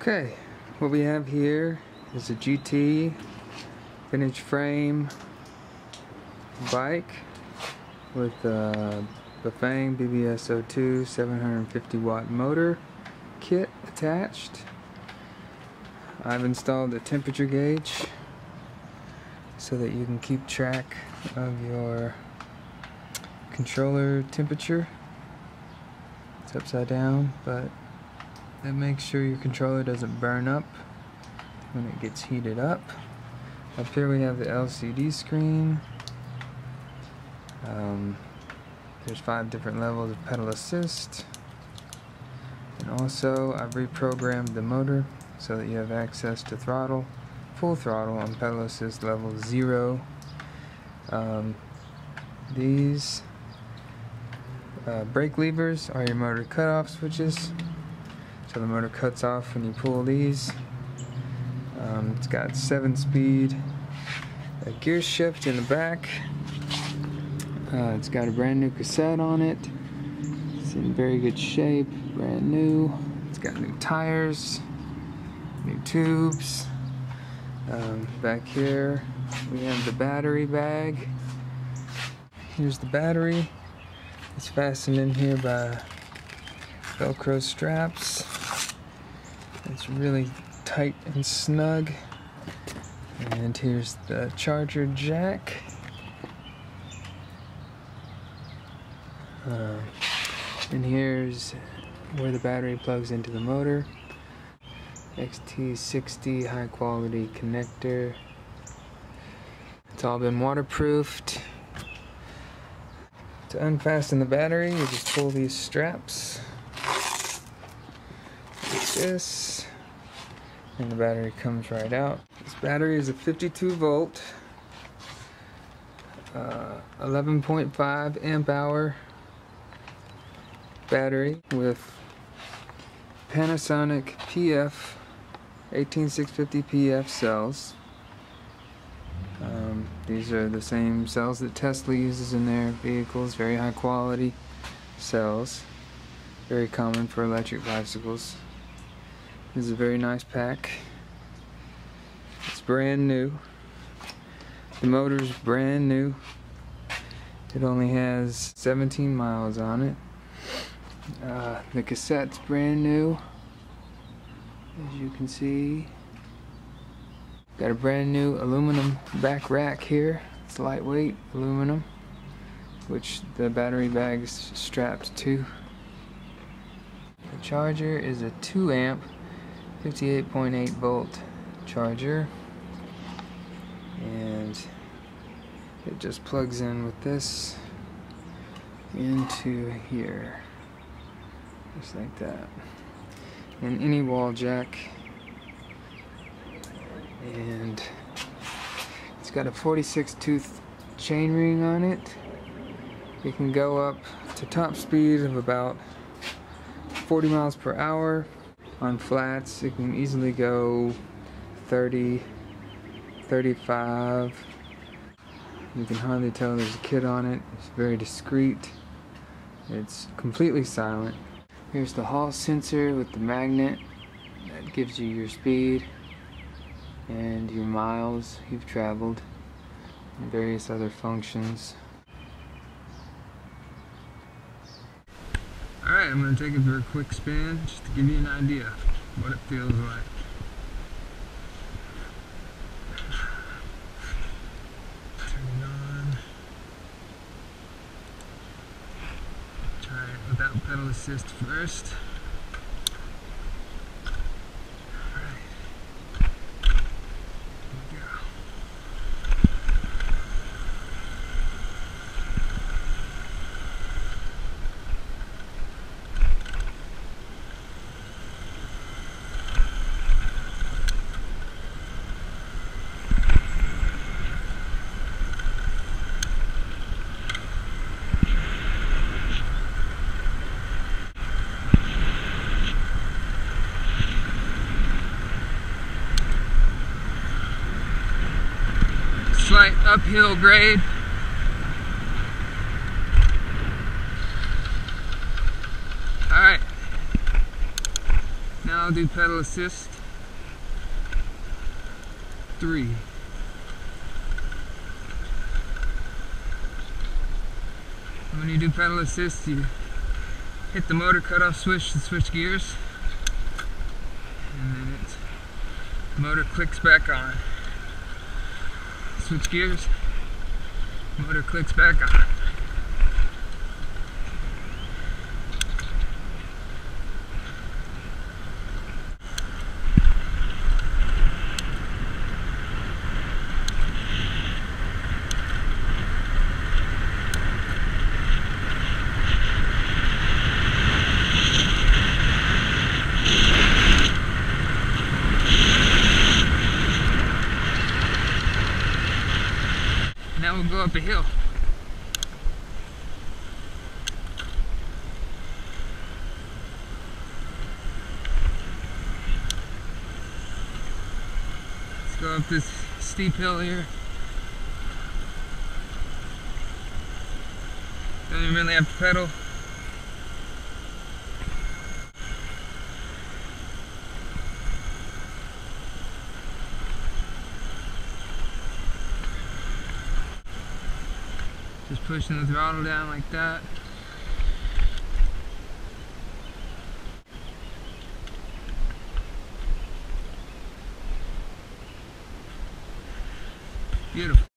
Okay, what we have here is a GT vintage frame bike with uh, a Bafang BBS02 750 watt motor kit attached. I've installed a temperature gauge so that you can keep track of your controller temperature. It's upside down, but that makes sure your controller doesn't burn up when it gets heated up. Up here we have the LCD screen. Um, there's five different levels of pedal assist. And also I've reprogrammed the motor so that you have access to throttle, full throttle on pedal assist level 0. Um, these uh, brake levers are your motor cutoff switches. So the motor cuts off when you pull these. Um, it's got 7 speed, a gear shift in the back. Uh, it's got a brand new cassette on it. It's in very good shape, brand new. It's got new tires, new tubes. Um, back here we have the battery bag. Here's the battery. It's fastened in here by Velcro straps. It's really tight and snug. And here's the charger jack. Uh, and here's where the battery plugs into the motor. XT60 high quality connector. It's all been waterproofed. To unfasten the battery, you just pull these straps this, and the battery comes right out. This battery is a 52 volt, uh, 11.5 amp hour battery with Panasonic PF 18650 PF cells. Um, these are the same cells that Tesla uses in their vehicles, very high quality cells, very common for electric bicycles. This is a very nice pack. It's brand new. The motor's brand new. It only has 17 miles on it. Uh, the cassette's brand new, as you can see. Got a brand new aluminum back rack here. It's lightweight aluminum, which the battery bag's strapped to. The charger is a 2 amp, 58.8 volt charger. And it just plugs in with this into here. Just like that. And any wall jack and it's got a 46 tooth chain ring on it it can go up to top speed of about 40 miles per hour on flats it can easily go 30 35 you can hardly tell there's a kid on it. It's very discreet. It's completely silent. Here's the hall sensor with the magnet. That gives you your speed and your miles you've traveled and various other functions. Alright, I'm going to take it for a quick spin just to give you an idea what it feels like. Turn on. Try it without pedal assist first. Uphill grade. Alright. Now I'll do pedal assist. Three. When you do pedal assist, you hit the motor cutoff switch to switch gears. And then it's, the motor clicks back on. Switch gears, motor clicks back on. We'll go up a hill. Let's go up this steep hill here. Don't really have to pedal. Pushing the throttle down like that. Beautiful.